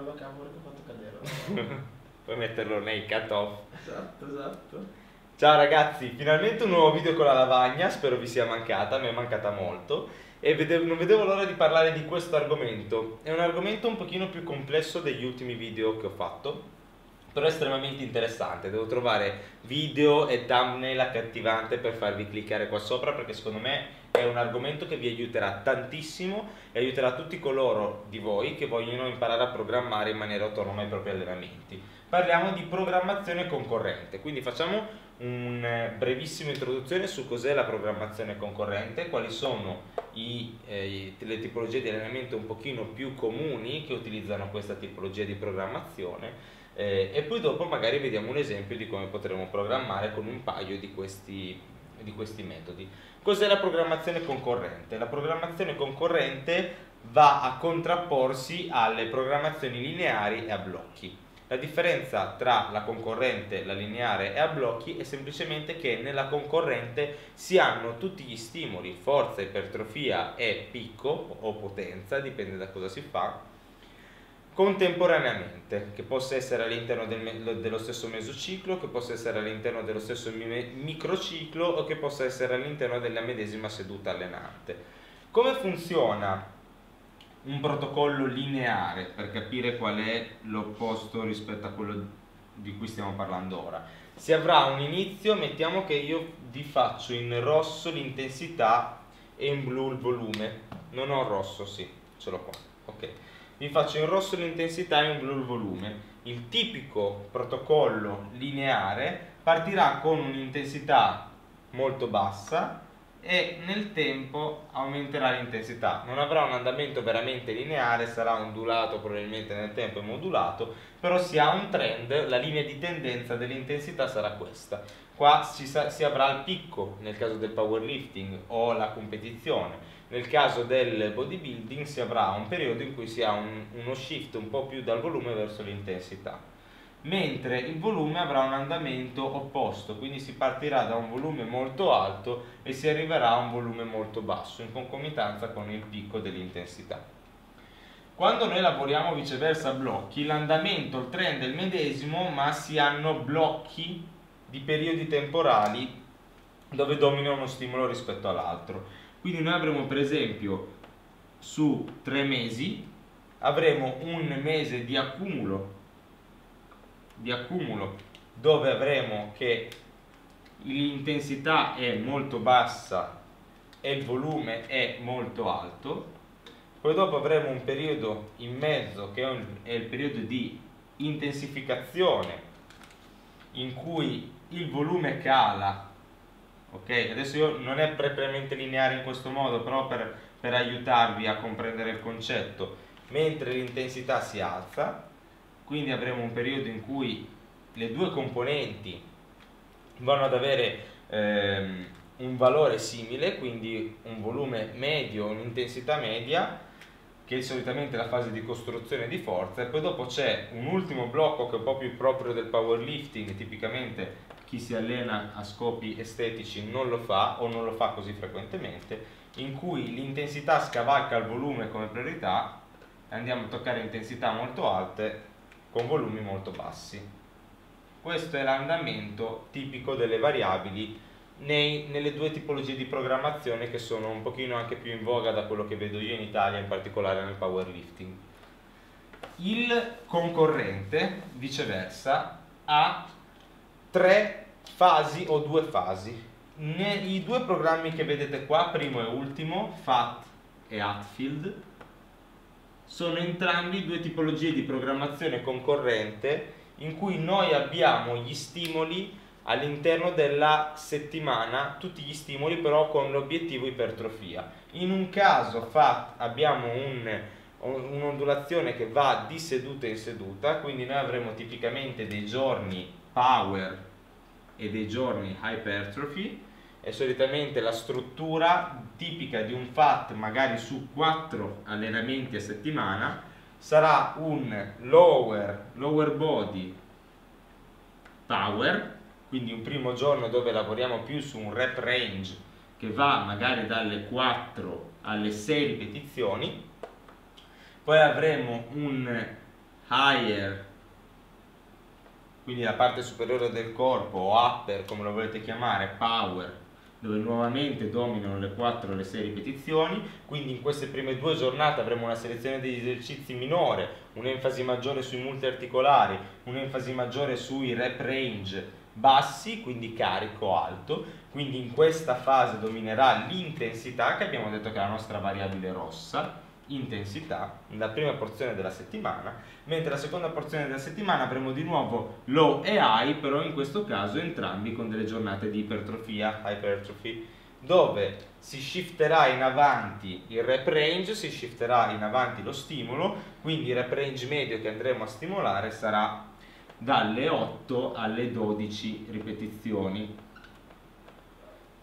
Guarda cavolo che ho fatto cadere. Puoi metterlo nei cut off. esatto, esatto. Ciao ragazzi, finalmente un nuovo video con la lavagna, spero vi sia mancata, mi è mancata molto e vedevo- non vedevo l'ora di parlare di questo argomento. È un argomento un pochino più complesso degli ultimi video che ho fatto, però è estremamente interessante. Devo trovare video e thumbnail accattivante per farvi cliccare qua sopra perché secondo me è un argomento che vi aiuterà tantissimo e aiuterà tutti coloro di voi che vogliono imparare a programmare in maniera autonoma i propri allenamenti. Parliamo di programmazione concorrente, quindi facciamo una brevissima introduzione su cos'è la programmazione concorrente, quali sono i, eh, le tipologie di allenamento un pochino più comuni che utilizzano questa tipologia di programmazione eh, e poi dopo magari vediamo un esempio di come potremo programmare con un paio di questi, di questi metodi. Cos'è la programmazione concorrente? La programmazione concorrente va a contrapporsi alle programmazioni lineari e a blocchi. La differenza tra la concorrente, la lineare e a blocchi è semplicemente che nella concorrente si hanno tutti gli stimoli, forza, ipertrofia e picco o potenza, dipende da cosa si fa, contemporaneamente, che possa essere all'interno del dello stesso mesociclo, che possa essere all'interno dello stesso mi- microciclo o che possa essere all'interno della medesima seduta allenante. Come funziona un protocollo lineare per capire qual è l'opposto rispetto a quello di cui stiamo parlando ora? Si avrà un inizio, mettiamo che io vi faccio in rosso l'intensità e in blu il volume. Non ho rosso, sì, ce l'ho qua. Ok vi faccio in rosso l'intensità e in blu il volume. Il tipico protocollo lineare partirà con un'intensità molto bassa e nel tempo aumenterà l'intensità. Non avrà un andamento veramente lineare, sarà ondulato probabilmente nel tempo e modulato, però si ha un trend, la linea di tendenza dell'intensità sarà questa. Qua si, sa- si avrà il picco nel caso del powerlifting o la competizione. Nel caso del bodybuilding si avrà un periodo in cui si ha un- uno shift un po' più dal volume verso l'intensità, mentre il volume avrà un andamento opposto, quindi si partirà da un volume molto alto e si arriverà a un volume molto basso, in concomitanza con il picco dell'intensità. Quando noi lavoriamo viceversa a blocchi, l'andamento, il trend è il medesimo, ma si hanno blocchi di periodi temporali dove domina uno stimolo rispetto all'altro. Quindi noi avremo per esempio su tre mesi avremo un mese di accumulo di accumulo dove avremo che l'intensità è molto bassa e il volume è molto alto. Poi dopo avremo un periodo in mezzo che è, il periodo di intensificazione in cui il volume cala ok? Adesso io non è propriamente lineare in questo modo però per, per aiutarvi a comprendere il concetto. Mentre l'intensità si alza quindi avremo un periodo in cui le due componenti vanno ad avere ehm, un valore simile quindi un volume medio un'intensità media che è solitamente la fase di costruzione di forza. E poi dopo c'è un ultimo blocco che è un po' più proprio del powerlifting tipicamente chi si allena a scopi estetici non lo fa o non lo fa così frequentemente, in cui l'intensità scavalca il volume come priorità andiamo a toccare intensità molto alte con volumi molto bassi. Questo è l'andamento tipico delle variabili nei- nelle due tipologie di programmazione che sono un pochino anche più in voga da quello che vedo io in Italia, in particolare nel powerlifting. Il concorrente, viceversa, ha tre fasi o due fasi. Ne- I due programmi che vedete qua, primo e ultimo, FAT e Hatfield, sono entrambi due tipologie di programmazione concorrente in cui noi abbiamo gli stimoli all'interno della settimana, tutti gli stimoli però con l'obiettivo ipertrofia. In un caso FAT abbiamo un- un'ondulazione che va di seduta in seduta, quindi noi avremo tipicamente dei giorni power e dei giorni hypertrophy e solitamente la struttura tipica di un FAT magari su 4 allenamenti a settimana. Sarà un lower, lower body power quindi un primo giorno dove lavoriamo più su un rep range che va magari dalle 4 alle 6 ripetizioni. Poi avremo un higher, quindi la parte superiore del corpo o upper come lo volete chiamare, power, dove nuovamente dominano le 4 e le 6 ripetizioni, quindi in queste prime due giornate avremo una selezione degli esercizi minore, un'enfasi maggiore sui multiarticolari, un'enfasi maggiore sui rep range bassi, quindi carico alto, quindi in questa fase dominerà l'intensità che abbiamo detto che è la nostra variabile rossa, intensità, nella prima porzione della settimana, mentre la seconda porzione della settimana avremo di nuovo low e high, però in questo caso entrambi con delle giornate di ipertrofia, hypertrophy, dove si shifterà in avanti il rep range, si shifterà in avanti lo stimolo, quindi il rep range medio che andremo a stimolare sarà dalle 8 alle 12 ripetizioni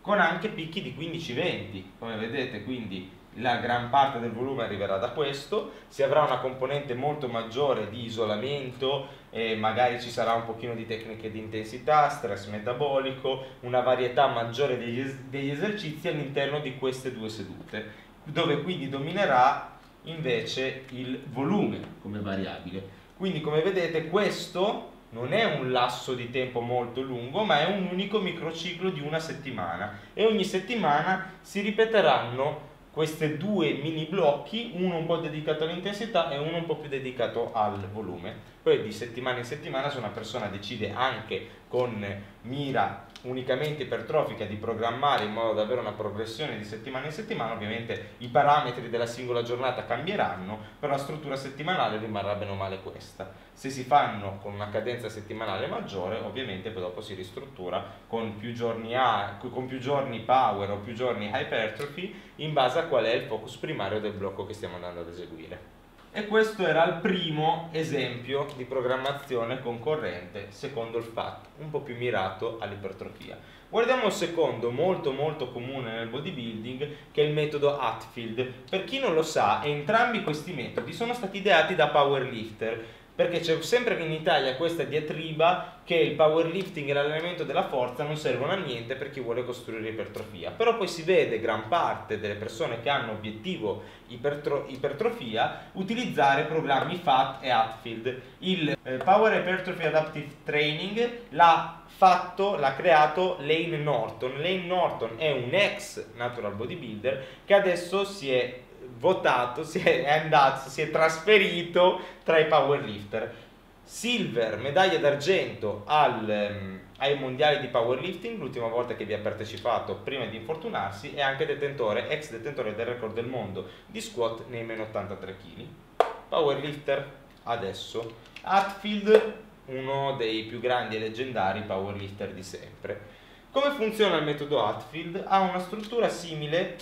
con anche picchi di 15-20 come vedete quindi la gran parte del volume arriverà da questo, si avrà una componente molto maggiore di isolamento e magari ci sarà un pochino di tecniche di intensità, stress metabolico, una varietà maggiore degli, es- degli esercizi all'interno di queste due sedute, dove quindi dominerà invece il volume come variabile. Quindi come vedete questo non è un lasso di tempo molto lungo, ma è un unico microciclo di una settimana e ogni settimana si ripeteranno questi due mini blocchi, uno un po' dedicato all'intensità e uno un po' più dedicato al volume. Poi di settimana in settimana se una persona decide anche con mira unicamente ipertrofica di programmare in modo da avere una progressione di settimana in settimana, ovviamente i parametri della singola giornata cambieranno, però la struttura settimanale rimarrà bene o male questa. Se si fanno con una cadenza settimanale maggiore, ovviamente poi dopo si ristruttura con più giorni, a, con più giorni power o più giorni hypertrophy in base a qual è il focus primario del blocco che stiamo andando ad eseguire. E questo era il primo esempio di programmazione concorrente secondo il FAT, un po' più mirato all'ipertrofia. Guardiamo il secondo, molto molto comune nel bodybuilding, che è il metodo Hatfield. Per chi non lo sa, entrambi questi metodi sono stati ideati da powerlifter perché c'è sempre in Italia questa diatriba che il powerlifting e l'allenamento della forza non servono a niente per chi vuole costruire ipertrofia. Però poi si vede gran parte delle persone che hanno obiettivo ipertro- ipertrofia utilizzare programmi FAT e Hatfield. Il eh, Power Hypertrophy Adaptive Training l'ha fatto, l'ha creato Lane Norton. Lane Norton è un ex natural bodybuilder che adesso si è votato, si è andato, si è trasferito tra i powerlifter. Silver, medaglia d'argento al, um, ai mondiali di powerlifting, l'ultima volta che vi ha partecipato prima di infortunarsi, è anche detentore, ex detentore del record del mondo di squat nei meno 83 kg. Powerlifter adesso. Hatfield, uno dei più grandi e leggendari powerlifter di sempre. Come funziona il metodo Hatfield? Ha una struttura simile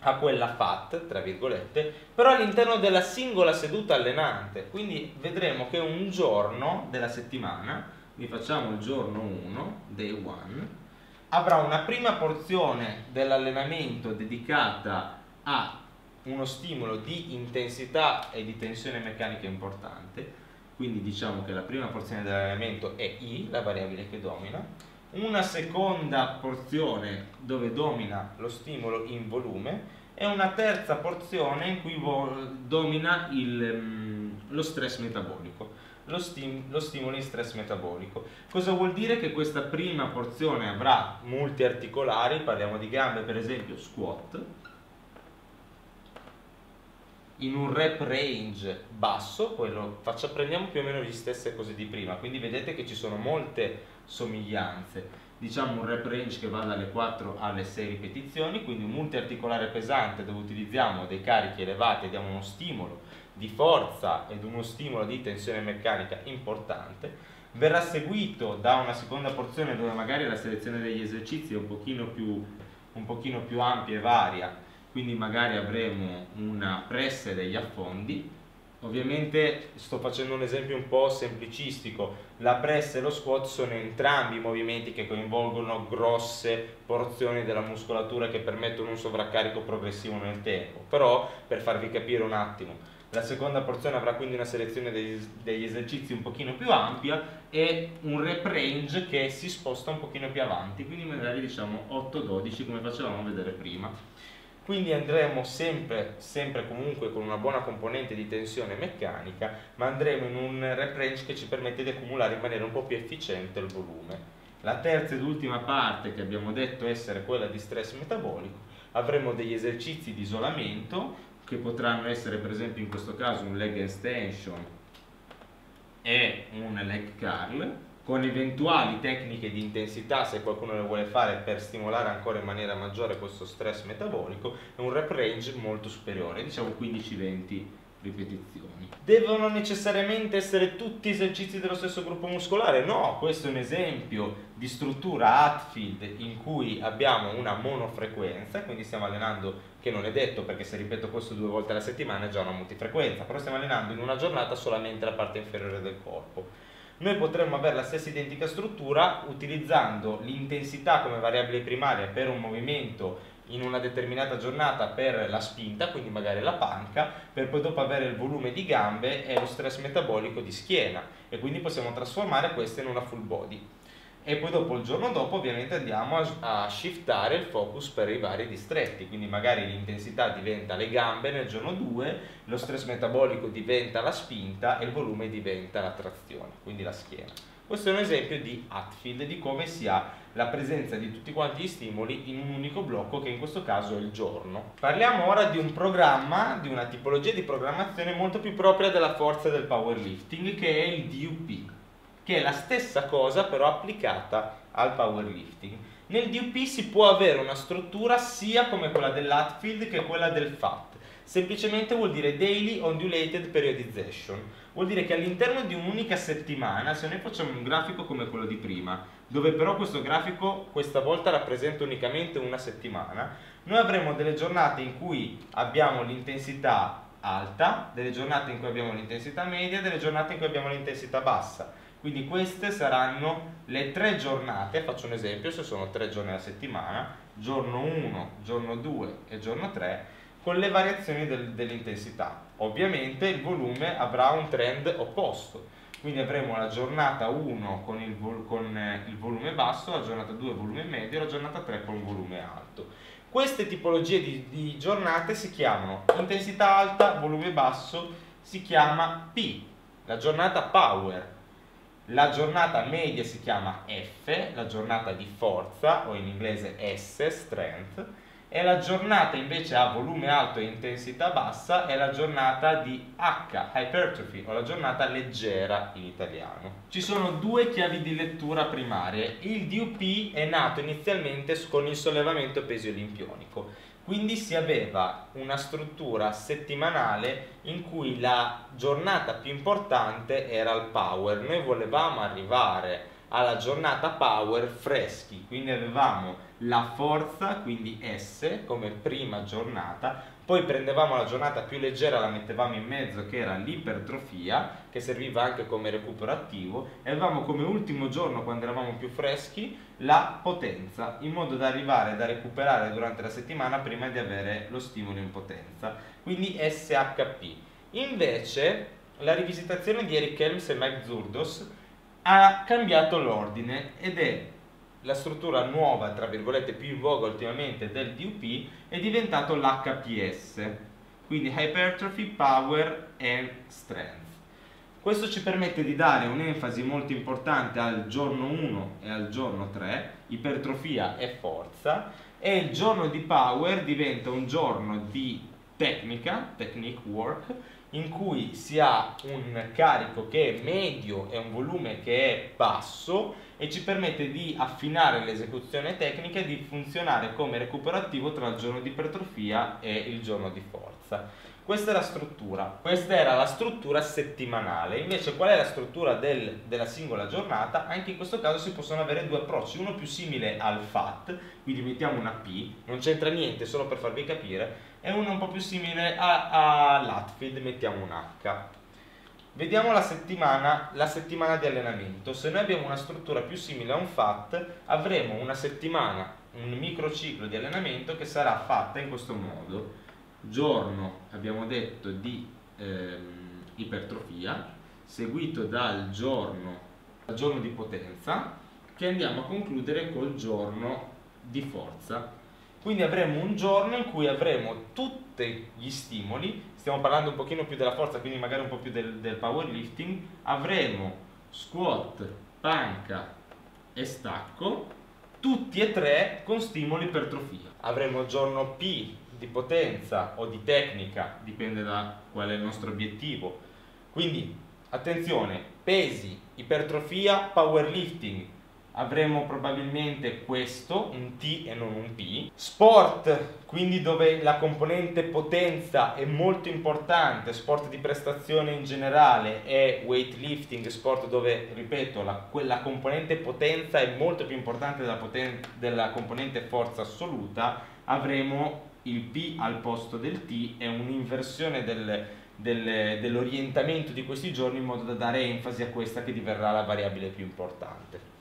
a quella FAT, tra virgolette, però all'interno della singola seduta allenante. Quindi vedremo che un giorno della settimana, vi facciamo il giorno 1, day 1, avrà una prima porzione dell'allenamento dedicata a uno stimolo di intensità e di tensione meccanica importante, quindi diciamo che la prima porzione dell'allenamento è I, la variabile che domina, una seconda porzione dove domina lo stimolo in volume e una terza porzione in cui domina il, mm, lo stress metabolico, lo, stim- lo stimolo in stress metabolico. Cosa vuol dire? Che questa prima porzione avrà molti articolari, parliamo di gambe per esempio, squat, in un rep range basso, quello faccia, prendiamo più o meno gli stesse cose di prima, quindi vedete che ci sono molte somiglianze. Diciamo un rep range che va dalle 4 alle 6 ripetizioni, quindi un multiarticolare pesante dove utilizziamo dei carichi elevati e diamo uno stimolo di forza ed uno stimolo di tensione meccanica importante. Verrà seguito da una seconda porzione dove magari la selezione degli esercizi è un pochino più, un pochino più ampia e varia, quindi magari avremo una pressa degli affondi Ovviamente sto facendo un esempio un po' semplicistico, la press e lo squat sono entrambi movimenti che coinvolgono grosse porzioni della muscolatura che permettono un sovraccarico progressivo nel tempo, però per farvi capire un attimo, la seconda porzione avrà quindi una selezione degli, degli esercizi un pochino più ampia e un rep range che si sposta un pochino più avanti, quindi magari diciamo 8-12 come facevamo vedere prima. Quindi andremo sempre, sempre comunque con una buona componente di tensione meccanica, ma andremo in un rep range che ci permette di accumulare in maniera un po' più efficiente il volume. La terza ed ultima parte che abbiamo detto essere quella di stress metabolico, avremo degli esercizi di isolamento che potranno essere per esempio in questo caso un leg extension e un leg curl con eventuali tecniche di intensità se qualcuno le vuole fare per stimolare ancora in maniera maggiore questo stress metabolico e un rep range molto superiore, diciamo 15-20 ripetizioni. Devono necessariamente essere tutti esercizi dello stesso gruppo muscolare? No, questo è un esempio di struttura Hatfield in cui abbiamo una monofrequenza, quindi stiamo allenando, che non è detto perché se ripeto questo due volte alla settimana è già una multifrequenza, però stiamo allenando in una giornata solamente la parte inferiore del corpo noi potremmo avere la stessa identica struttura utilizzando l'intensità come variabile primaria per un movimento in una determinata giornata per la spinta, quindi magari la panca, per poi dopo avere il volume di gambe e lo stress metabolico di schiena. E quindi possiamo trasformare queste in una full body e poi dopo il giorno dopo ovviamente andiamo a, a, shiftare il focus per i vari distretti, quindi magari l'intensità diventa le gambe nel giorno 2, lo stress metabolico diventa la spinta e il volume diventa la trazione, quindi la schiena. Questo è un esempio di Hatfield, di come si ha la presenza di tutti quanti gli stimoli in un unico blocco che in questo caso è il giorno. Parliamo ora di un programma, di una tipologia di programmazione molto più propria della forza del powerlifting che è il DUP che è la stessa cosa però applicata al powerlifting. Nel DUP si può avere una struttura sia come quella dell'Hatfield che quella del FAT. Semplicemente vuol dire Daily Ondulated Periodization. Vuol dire che all'interno di un'unica settimana, se noi facciamo un grafico come quello di prima, dove però questo grafico questa volta rappresenta unicamente una settimana, noi avremo delle giornate in cui abbiamo l'intensità alta, delle giornate in cui abbiamo l'intensità media, delle giornate in cui abbiamo l'intensità bassa quindi queste saranno le tre giornate, faccio un esempio, se sono tre giorni alla settimana, giorno 1, giorno 2 e giorno 3, con le variazioni del, dell'intensità. Ovviamente il volume avrà un trend opposto, quindi avremo la giornata 1 con il, vol con eh, il volume basso, la giornata 2 volume medio e la giornata 3 con volume alto. Queste tipologie di, di giornate si chiamano intensità alta, volume basso, si chiama P, la giornata power, la giornata media si chiama F, la giornata di forza o in inglese S, strength, e la giornata invece a volume alto e intensità bassa è la giornata di H, hypertrophy, o la giornata leggera in italiano. Ci sono due chiavi di lettura primarie. Il DUP è nato inizialmente con il sollevamento pesi olimpionico quindi si aveva una struttura settimanale in cui la giornata più importante era il power. Noi volevamo arrivare alla giornata power freschi, quindi avevamo la forza, quindi S come prima giornata, poi prendevamo la giornata più leggera, la mettevamo in mezzo che era l'ipertrofia, che serviva anche come recupero attivo, e avevamo come ultimo giorno, quando eravamo più freschi, la potenza, in modo da arrivare da recuperare durante la settimana prima di avere lo stimolo in potenza, quindi SHP. Invece la rivisitazione di Eric Helms e Mike Zurdos ha cambiato l'ordine ed è la struttura nuova, tra virgolette, più in voga ultimamente del DUP è diventato l'HPS, quindi Hypertrophy, Power and Strength. Questo ci permette di dare un'enfasi molto importante al giorno 1 e al giorno 3, ipertrofia e forza, e il giorno di power diventa un giorno di tecnica, technique work, in cui si ha un carico che è medio e un volume che è basso e ci permette di affinare l'esecuzione tecnica e di funzionare come recupero attivo tra il giorno di ipertrofia e il giorno di forza. Questa è la struttura, questa era la struttura settimanale, invece qual è la struttura del, della singola giornata? Anche in questo caso si possono avere due approcci, uno più simile al FAT, quindi mettiamo una P, non c'entra niente, solo per farvi capire, e uno un po' più simile all'Hatfield, mettiamo un H. Vediamo la settimana, la settimana di allenamento. Se noi abbiamo una struttura più simile a un FAT, avremo una settimana, un microciclo di allenamento che sarà fatta in questo modo. Giorno, abbiamo detto, di ehm, ipertrofia, seguito dal giorno, dal giorno di potenza, che andiamo a concludere col giorno di forza Quindi avremo un giorno in cui avremo tutti gli stimoli, stiamo parlando un pochino più della forza, quindi magari un po' più del, del powerlifting, avremo squat, panca e stacco, tutti e tre con stimoli ipertrofia. Avremo giorno P di potenza o di tecnica, dipende da qual è il nostro obiettivo. Quindi attenzione, pesi, ipertrofia, powerlifting, avremo probabilmente questo, un T e non un P. Sport, quindi dove la componente potenza è molto importante, sport di prestazione in generale e weightlifting, sport dove, ripeto, la, quella componente potenza è molto più importante della, poten- della componente forza assoluta, avremo il P al posto del T e un'inversione del, dell'orientamento di questi giorni in modo da dare enfasi a questa che diverrà la variabile più importante.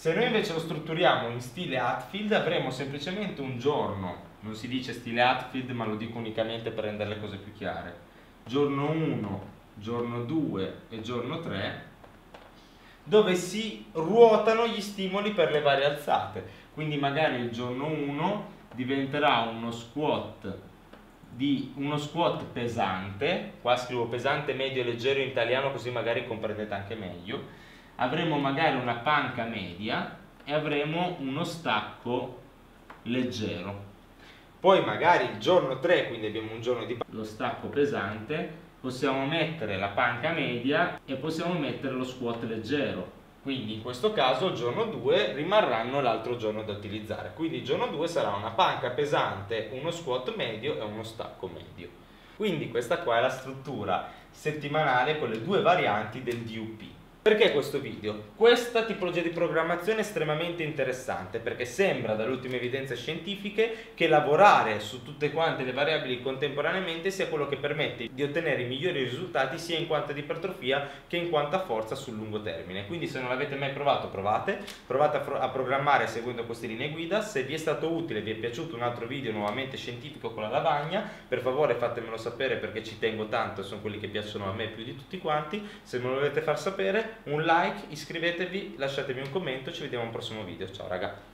Se noi invece lo strutturiamo in stile Hatfield avremo semplicemente un giorno, non si dice stile Hatfield ma lo dico unicamente per rendere le cose più chiare, giorno 1, giorno 2 e giorno 3 dove si ruotano gli stimoli per le varie alzate. Quindi magari il giorno 1 diventerà uno squat di uno squat pesante, qua scrivo pesante, medio e leggero in italiano così magari comprendete anche meglio, avremo magari una panca media e avremo uno stacco leggero. Poi magari il giorno 3, quindi abbiamo un giorno di lo stacco pesante, possiamo mettere la panca media e possiamo mettere lo squat leggero. Quindi in questo caso il giorno 2 rimarranno l'altro giorno da utilizzare. Quindi il giorno 2 sarà una panca pesante, uno squat medio e uno stacco medio. Quindi questa qua è la struttura settimanale con le due varianti del DUP. Perché questo video? Questa tipologia di programmazione è estremamente interessante perché sembra dalle ultime evidenze scientifiche che lavorare su tutte quante le variabili contemporaneamente sia quello che permette di ottenere i migliori risultati sia in quanto ad ipertrofia che in quanto a forza sul lungo termine. Quindi se non l'avete mai provato provate, provate a, a programmare seguendo queste linee guida, se vi è stato utile, vi è piaciuto un altro video nuovamente scientifico con la lavagna, per favore fatemelo sapere perché ci tengo tanto, sono quelli che piacciono a me più di tutti quanti, se me lo volete far sapere un like, iscrivetevi, lasciatemi un commento, ci vediamo al prossimo video. Ciao raga!